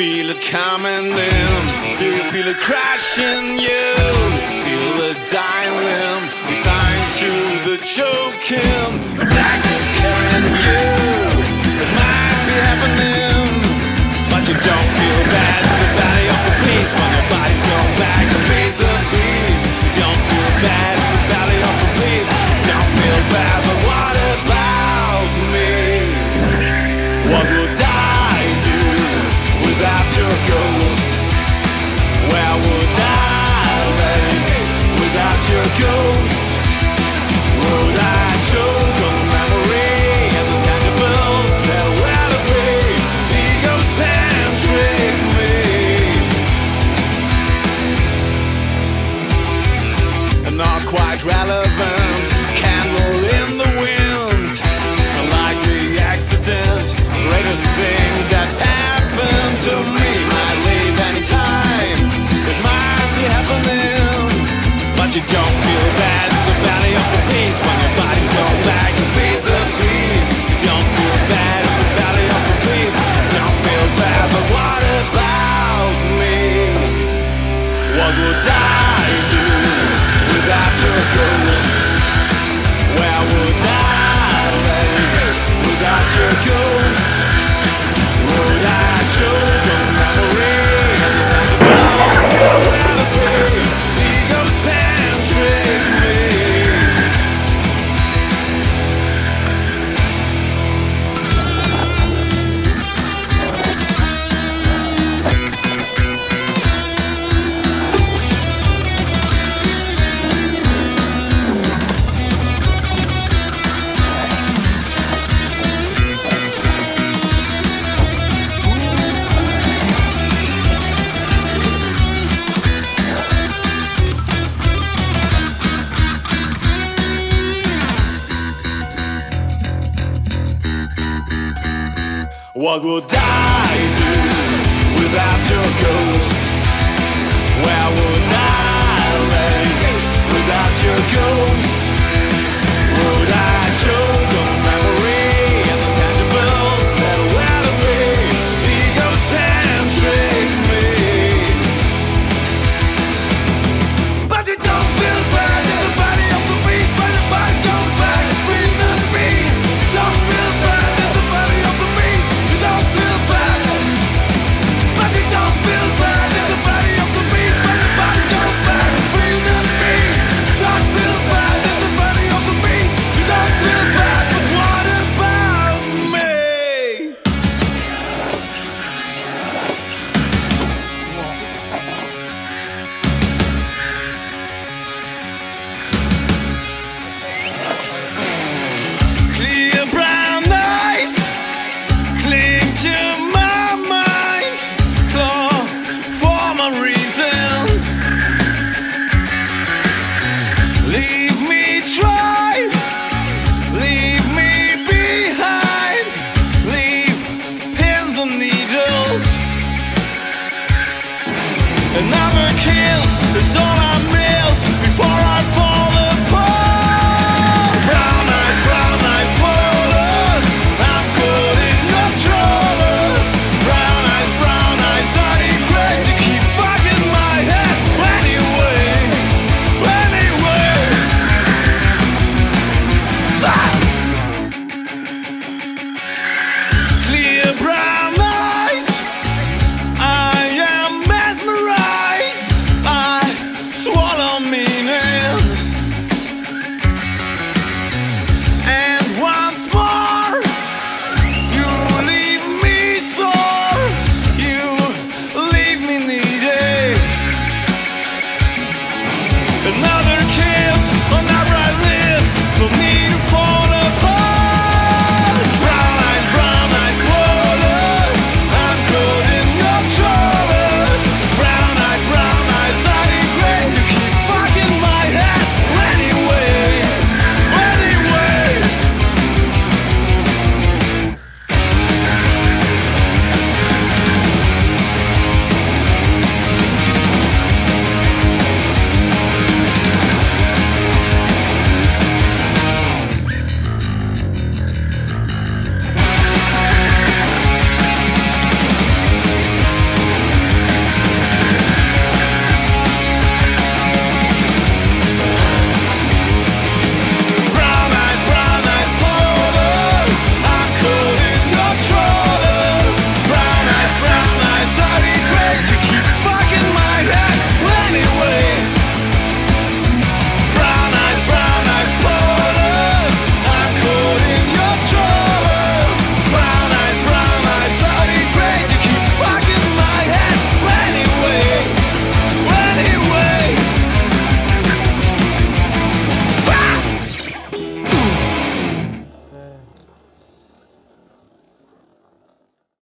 feel it coming in? Do you feel it crashing you? Feel it dying inside to the choking blackness killing you. Don't feel bad, the body of the beast, but nobody's going back. quite relevant. Candle in the wind, a likely accident, greatest thing that happened to me. Might leave any time, it might be happening, but you don't feel bad. The valley of the beast when your body's going back to feet. What would I do without your ghost? Where would I? kills is all I miss.